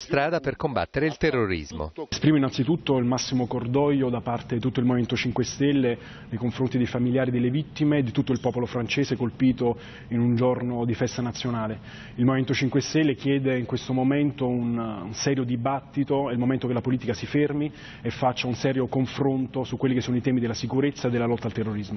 strada per combattere il terrorismo. Esprimo innanzitutto il massimo cordoglio da parte di tutto il Movimento 5 Stelle nei confronti dei familiari delle vittime e di tutto il popolo francese colpito in un giorno di festa nazionale. Il Movimento 5 Stelle chiede in questo momento un, un serio dibattito, è il momento che la politica si fermi e faccia un serio confronto su quelli che sono i temi della sicurezza e della lotta al terrorismo.